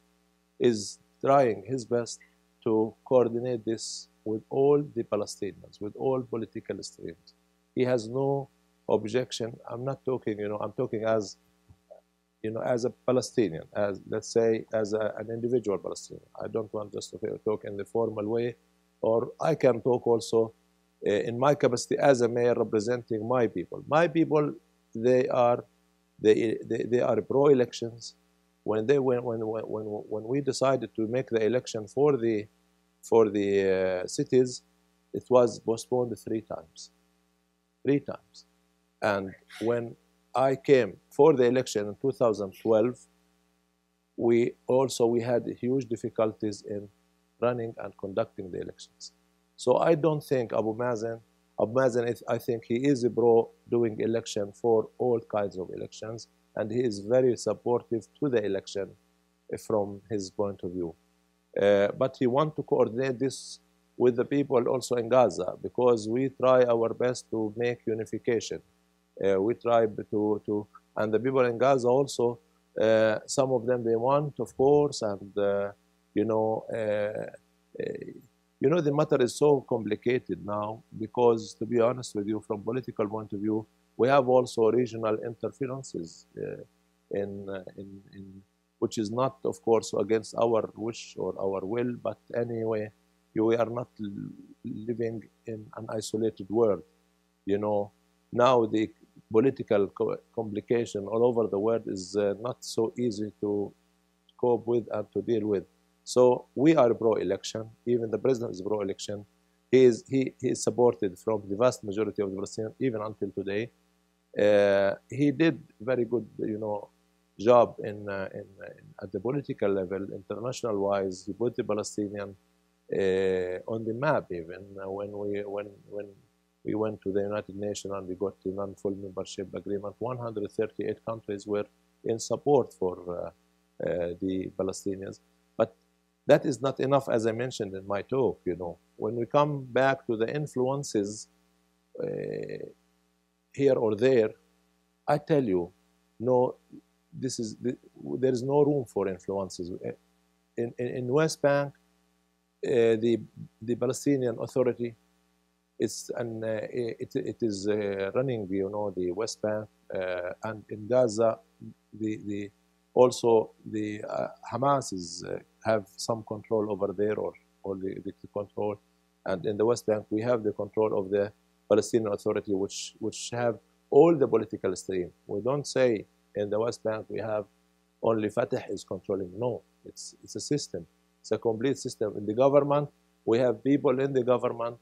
is trying his best to coordinate this with all the Palestinians, with all political streams. He has no objection. I'm not talking, you know, I'm talking as, you know, as a Palestinian, as let's say, as a, an individual Palestinian. I don't want just to talk in the formal way, or I can talk also in my capacity as a mayor representing my people. My people, they are, they, they, they are pro-elections. When they when, when when when we decided to make the election for the for the uh, cities, it was postponed three times, three times, and when I came for the election in 2012, we also we had huge difficulties in running and conducting the elections. So I don't think Abu Mazen, Abu Mazen, I think he is a pro doing election for all kinds of elections. and he is very supportive to the election uh, from his point of view. Uh, but he wants to coordinate this with the people also in Gaza because we try our best to make unification. Uh, we try to, to, and the people in Gaza also, uh, some of them they want, of course, and uh, you know, uh, you know, the matter is so complicated now because, to be honest with you, from political point of view, we have also regional interferences in, in, in which is not, of course, against our wish or our will, but anyway, we are not living in an isolated world. You know, now the political co complication all over the world is uh, not so easy to cope with and to deal with. So we are pro-election. Even the president is pro-election. He is he, he is supported from the vast majority of the Palestinians even until today. Uh, he did very good, you know, job in, uh, in, in, at the political level, international wise. He put the Palestinian uh, on the map even uh, when we when when we went to the United Nations and we got the non-full membership agreement. 138 countries were in support for uh, the Palestinians. But that is not enough, as I mentioned in my talk. You know, when we come back to the influences here or there, I tell you, no, this is there is no room for influences. In, in, in West Bank, uh, the the Palestinian Authority is and uh, it, it is uh, running you know the West Bank and in Gaza the the also the Hamas is have some control over there or or the, the control and in the West Bank we have the control of the Palestinian Authority which which have all the political stream. We don't say in the West Bank we have only Fatah is controlling. No, it's it's a system. It's a complete system. In the government, we have people in the government,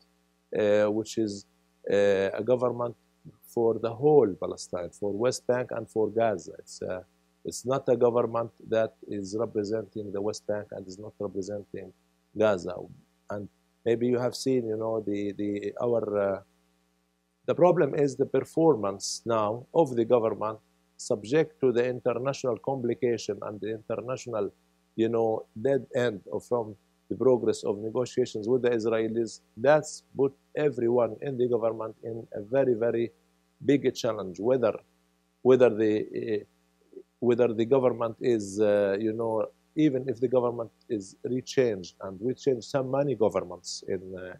uh, which is uh, a government for the whole Palestine, for West Bank and for Gaza. It's, uh, it's not a government that is representing the West Bank and is not representing Gaza. And maybe you have seen, you know, the, the, our, uh, the problem is the performance now of the government subject to the international complication and the international you know, dead end of from the progress of negotiations with the Israelis, that's put everyone in the government in a very, very big challenge. Whether, whether the, uh, whether the government is, uh, you know, even if the government is rechanged, and we changed some many governments in uh,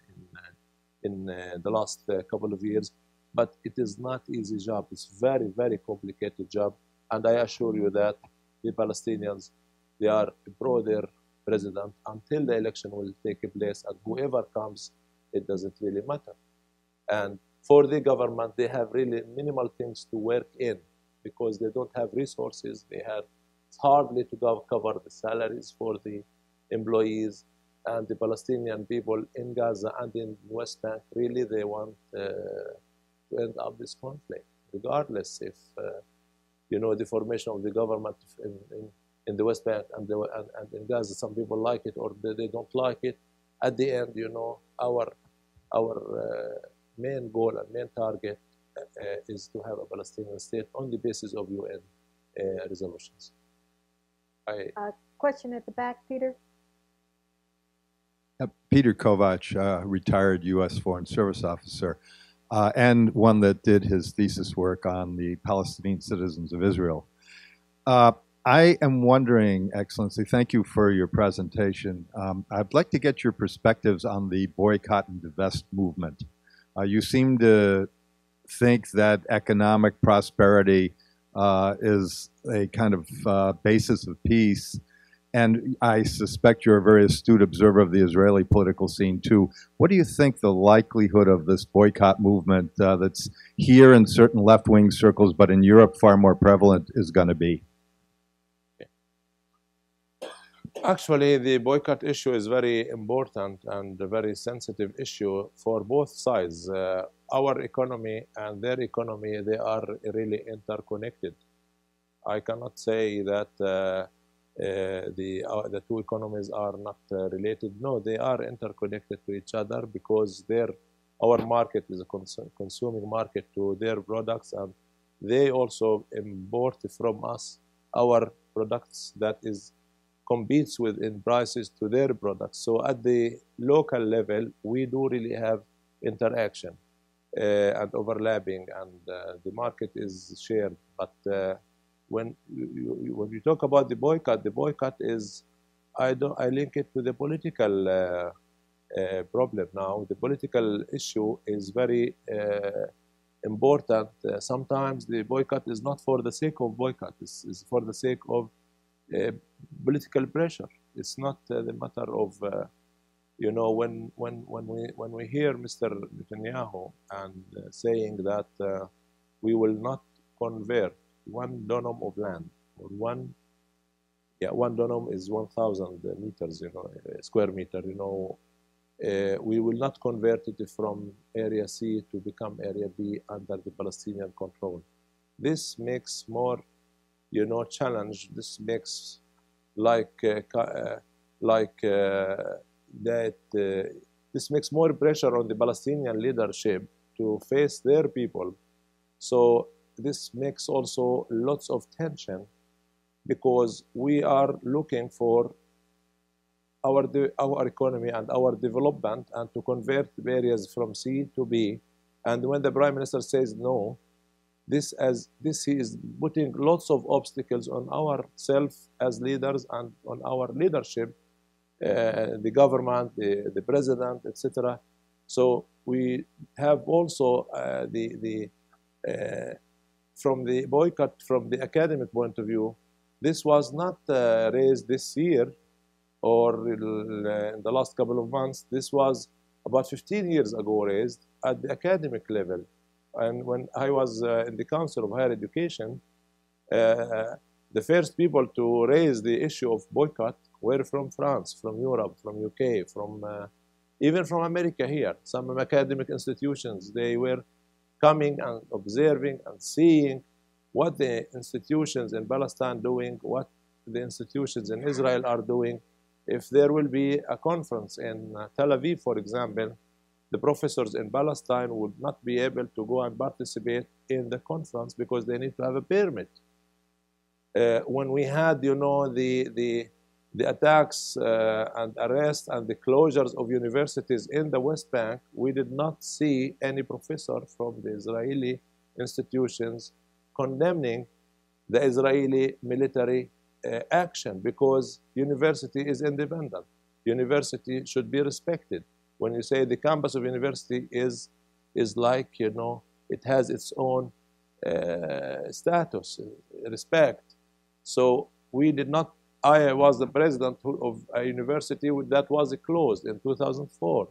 in, in the last couple of years, but it is not easy job. It's very, very complicated job, and I assure you that the Palestinians they are pro their president until the election will take place and whoever comes, it doesn't really matter. And for the government, they have really minimal things to work in because they don't have resources. They have it's hardly to cover the salaries for the employees and the Palestinian people in Gaza and in West Bank. Really, they want uh, to end up this conflict, regardless if uh, you know the formation of the government in, in in the West Bank and, the, and, and in Gaza, some people like it or they, they, don't like it. At the end, you know, our our uh, main goal and main target is to have a Palestinian state on the basis of UN uh, resolutions. I, question at the back, Peter. Uh, Peter Kovach, uh, retired U.S. Foreign Service officer, uh, and one that did his thesis work on the Palestinian citizens of Israel. Uh, I am wondering, Excellency, thank you for your presentation. Um, I'd like to get your perspectives on the boycott and divest movement. Uh, you seem to think that economic prosperity uh, is a kind of uh, basis of peace. And I suspect you're a very astute observer of the Israeli political scene too. What do you think the likelihood of this boycott movement uh, that's here in certain left wing circles, but in Europe far more prevalent, is going to be? Actually, the boycott issue is very important and a very sensitive issue for both sides. Uh, our economy and their economy, they are really interconnected. I cannot say that uh, uh, the, uh, the two economies are not uh, related. No, they are interconnected to each other because their, our market is a cons consuming market to their products and they also import from us our products that is competes with in prices to their products. So at the local level, we do really have interaction and overlapping, and uh, the market is shared. But uh, when you, when you talk about the boycott, the boycott is I don't I link it to the political uh, uh, problem now. The political issue is very uh, important. Uh, sometimes the boycott is not for the sake of boycott; it's, it's for the sake of uh, political pressure. It's not uh, the matter of you know when when when we when we hear Mr. Netanyahu and saying that we will not convert one dönum of land or one yeah one dönum is 1000 meters you know square meter you know uh, we will not convert it from area C to become area B under the Palestinian control this makes more you know challenge this makes like uh, uh, like uh, that uh, this makes more pressure on the Palestinian leadership to face their people so this makes also lots of tension because we are looking for our, our economy and our development and to convert areas from C to B. And when the Prime Minister says no, this as this he is putting lots of obstacles on ourselves as leaders and on our leadership, the government, the, the president, etc. So we have also uh, the the uh, from the boycott from the academic point of view, this was not uh, raised this year or in the last couple of months. This was about 15 years ago raised at the academic level. And when I was uh, in the Council of Higher Education, uh, the first people to raise the issue of boycott were from France, from Europe, from UK, from uh, even from America here. Some academic institutions, they were coming and observing and seeing what the institutions in Palestine doing, what the institutions in Israel are doing. If there will be a conference in uh, Tel Aviv, for example, the professors in Palestine would not be able to go and participate in the conference because they need to have a permit. Uh, when we had, you know, the, the, the attacks uh, and arrests and the closures of universities in the West Bank, we did not see any professor from the Israeli institutions condemning the Israeli military uh, action because university is independent. University should be respected. When you say the campus of university is, is like, you know, it has its own uh, status, respect. So we did not I was the president of a university that was closed in 2004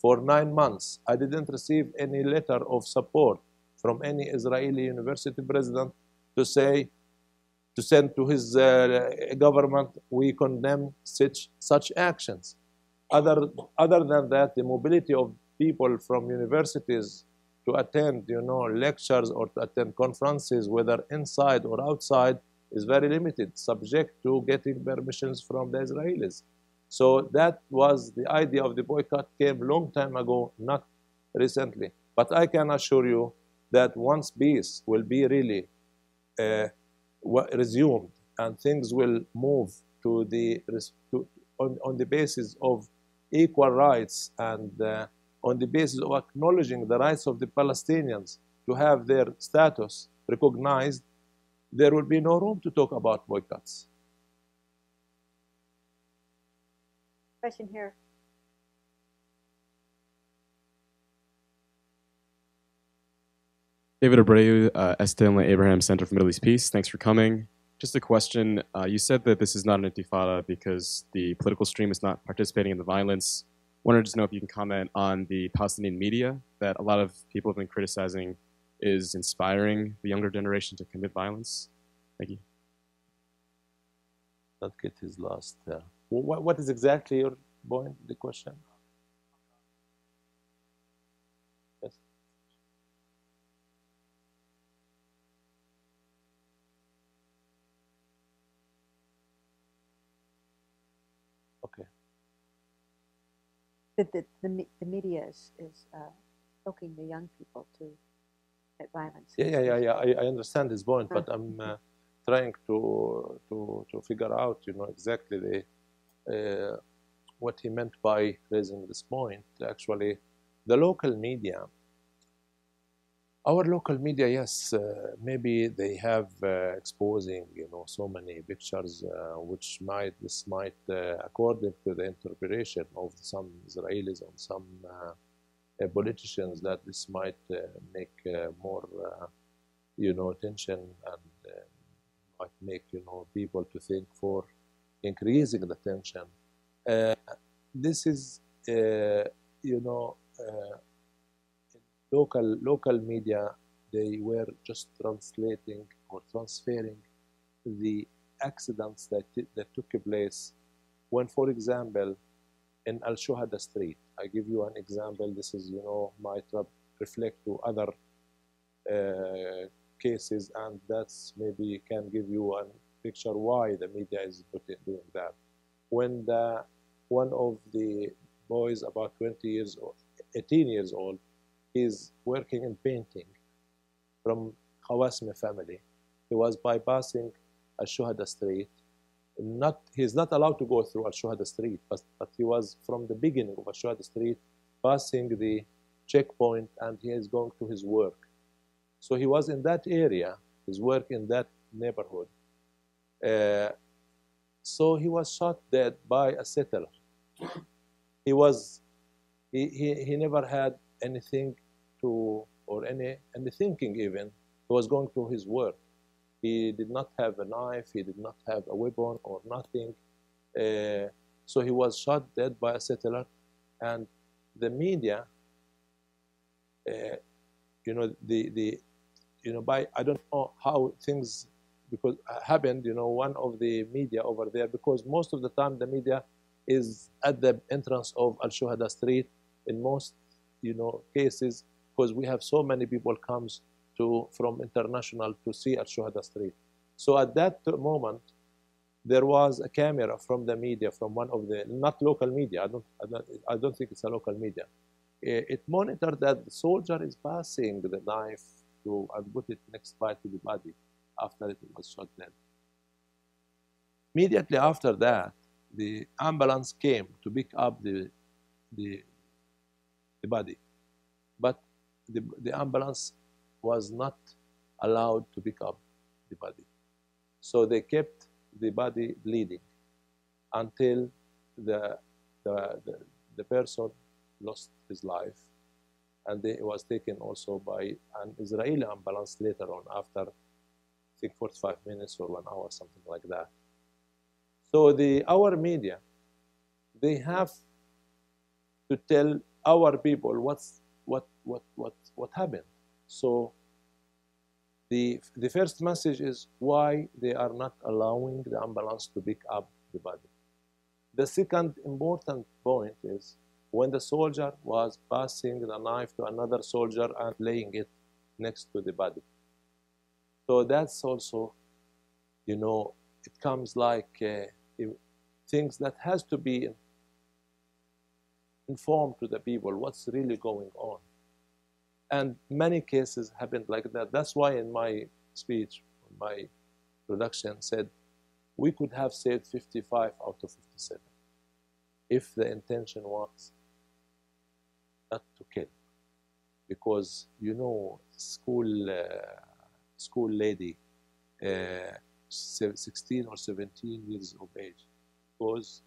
for nine months. I didn't receive any letter of support from any Israeli university president to say, to send to his uh, government, we condemn such, such actions. Other, other than that, the mobility of people from universities to attend, you know, lectures or to attend conferences, whether inside or outside, is very limited, subject to getting permissions from the Israelis. So that was the idea of the boycott came long time ago, not recently. But I can assure you that once peace will be really uh, resumed and things will move to the to, on, on the basis of equal rights and uh, on the basis of acknowledging the rights of the Palestinians to have their status recognized there will be no room to talk about boycotts. Question here. David Abreu, uh, S. Daniel Abraham Center for Middle East Peace. Thanks for coming. Just a question. Uh, you said that this is not an intifada because the political stream is not participating in the violence. Wanted to know if you can comment on the Palestinian media that a lot of people have been criticizing is inspiring the younger generation to commit violence? Thank you. Not get his last. Uh, what, what is exactly your point, the question? Yes. Okay. The, the, the, the media is, is uh, poking the young people to that violence. Yeah, yeah, yeah, yeah. I, I understand his point, but I'm uh, trying to to to figure out, you know, exactly the uh, what he meant by raising this point. Actually, the local media, our local media, yes, uh, maybe they have uh, exposing, you know, so many pictures, uh, which might this might, uh, according to the interpretation of some Israelis and some politicians, that this might uh, make uh, more, uh, you know, tension and might make you know people to think for increasing the tension. This is, you know, local local media. They were just translating or transferring the accidents that that took place when, for example, in Al Shuhada Street. I give you an example. This is, you know, might reflect to other uh, cases, and that's maybe can give you a picture why the media is doing that. When the one of the boys, about 20 years old, 18 years old, is working in painting from Khawasmi family. He was bypassing Al Shuhada Street. Not he's not allowed to go through Al Street, but, but he was from the beginning of Al Street, passing the checkpoint, and he is going to his work. So he was in that area, his work in that neighborhood. Uh, so he was shot dead by a settler. He was he, he, he never had anything to or any any thinking even. He was going to his work. He did not have a knife. He did not have a weapon or nothing. Uh, so he was shot dead by a settler, and the media, uh, you know, the the, you know, by I don't know how things because uh, happened. You know, one of the media over there because most of the time the media is at the entrance of Al Shuhada Street in most you know cases because we have so many people comes to from international to see Al Shuhada Street. So at that moment, there was a camera from the media, from one of the not local media. I don't, I don't, I don't think it's a local media. Eh, It monitored that the soldier is passing the knife to and put it next by to the body after it was shot dead. Immediately after that, the ambulance came to pick up the the, the body, but the, the ambulance was not allowed to pick up the body. So they kept the body bleeding until the, the, the, the person lost his life. And it was taken also by an Israeli ambulance later on, after I think 45 minutes or one hour, something like that. So the our media, they have to tell our people what's what what what what happened. So the the first message is why they are not allowing the ambulance to pick up the body. The second important point is when the soldier was passing the knife to another soldier and laying it next to the body. So that's also, you know, it comes like uh, things that has to be informed to the people what's really going on. And many cases happened like that. That's why in my speech, my production said we could have saved 55 out of 57 if the intention was not to kill. Because you know, school uh, school lady, uh, 16 or 17 years of age, goes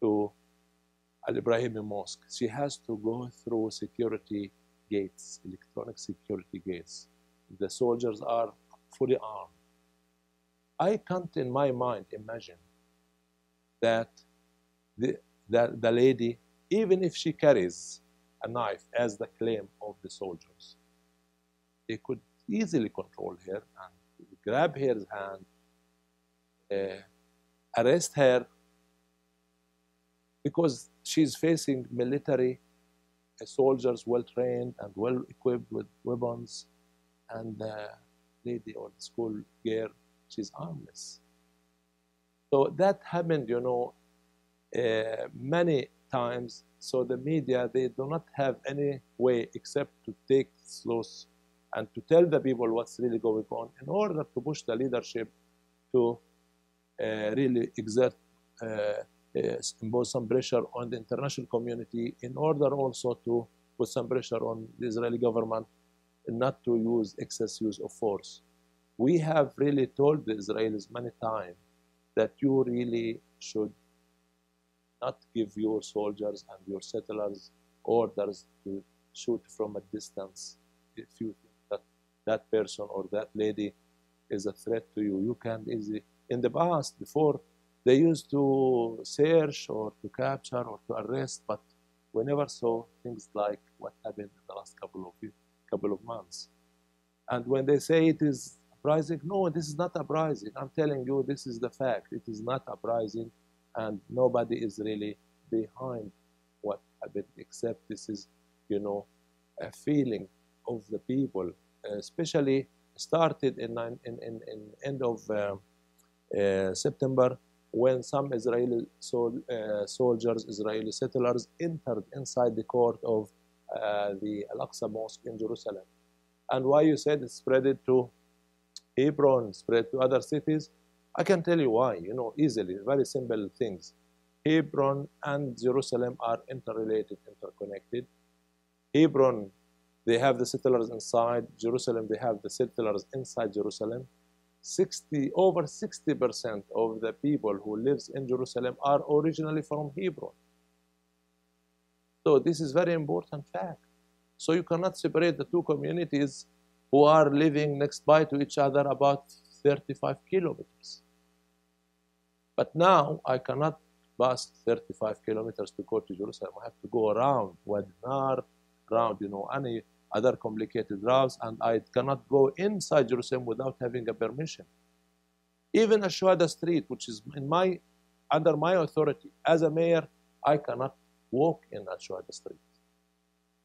to Al Ibrahimi Mosque. She has to go through security gates, electronic security gates. The soldiers are fully armed. I can't, in my mind, imagine that the, the lady, even if she carries a knife as the claim of the soldiers, they could easily control her and grab her hand, uh, arrest her, because she's facing military soldiers well trained and well equipped with weapons, and the lady or the school girl, she's harmless. So that happened, you know, uh, many times. So the media, they do not have any way except to take those and to tell the people what's really going on in order to push the leadership to uh, really exert, uh, uh, impose some pressure on the international community in order also to put some pressure on the Israeli government not to use excess use of force. We have really told the Israelis many times that you really should not give your soldiers and your settlers orders to shoot from a distance if you think that that person or that lady is a threat to you. You can easily, in the past, before, they used to search or to capture or to arrest, but we never saw things like what happened in the last couple of couple of months. And when they say it is uprising, no, this is not uprising. I'm telling you, this is the fact. It is not uprising, and nobody is really behind what happened, except this is, you know, a feeling of the people, especially started in, in, in, in end of uh, uh, September when some Israeli sol, uh, soldiers, Israeli settlers entered inside the court of uh, the Al-Aqsa Mosque in Jerusalem. And why you said it spread it to Hebron, spread to other cities? I can tell you why, you know, easily, very simple things. Hebron and Jerusalem are interrelated, interconnected. Hebron, they have the settlers inside. Jerusalem, they have the settlers inside Jerusalem. 60, over 60% of the people who lives in Jerusalem are originally from Hebron. So this is very important fact. So you cannot separate the two communities who are living next by to each other about 35 kilometers. But now I cannot bus 35 kilometers to go to Jerusalem. I have to go around Wadi Nar, around you know any other complicated routes, and I cannot go inside Jerusalem without having a permission. Even Ashuhada Street, which is in my under my authority as a mayor, I cannot walk in Al-Shuhada Street.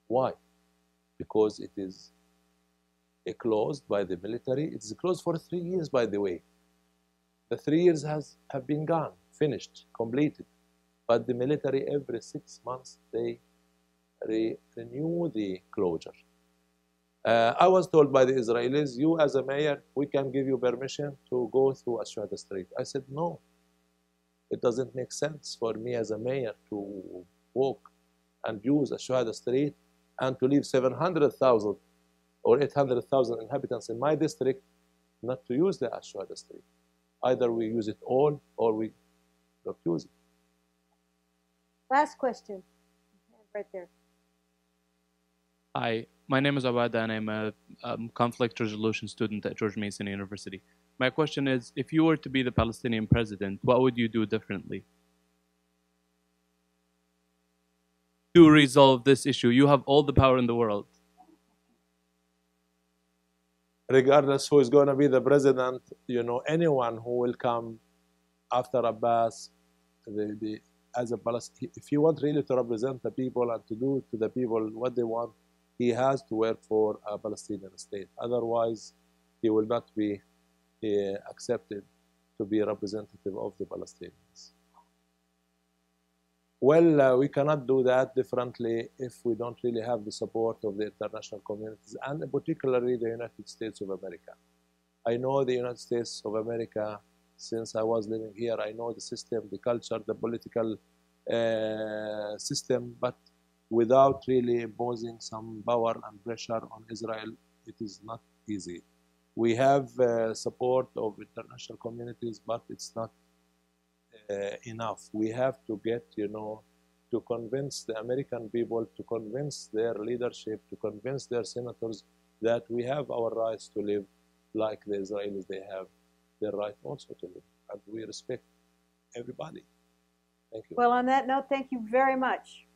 Why? Because it is closed by the military. It is closed for three years, by the way. The three years has have been gone, finished, completed. But the military, every six months, they re renew the closure. Uh, I was told by the Israelis, you as a mayor, we can give you permission to go through Ashuhada Street. I said, no. It doesn't make sense for me as a mayor to walk and use Ashuhada Street and to leave 700,000 or 800,000 inhabitants in my district not to use the Ashuhada Street. Either we use it all or we don't use it. Last question. Right there. Hi, my name is Awada and I'm a um, conflict resolution student at George Mason University. My question is, if you were to be the Palestinian president, what would you do differently? to resolve this issue. You have all the power in the world. Regardless who is going to be the president, you know, anyone who will come after Abbas, the, the, as a Palestinian, if you want really to represent the people and to do to the people what they want, he has to work for a Palestinian state. Otherwise, he will not be uh, accepted to be a representative of the Palestinians. Well, uh, we cannot do that differently if we don't really have the support of the international communities and particularly the United States of America. I know the United States of America since I was living here. I know the system, the culture, the political uh, system, but without really imposing some power and pressure on Israel, it is not easy. We have uh, support of international communities, but it's not uh, enough. We have to get, you know, to convince the American people, to convince their leadership, to convince their senators that we have our rights to live like the Israelis, they have their right also to live. And we respect everybody. Thank you. Well, on that note, thank you very much.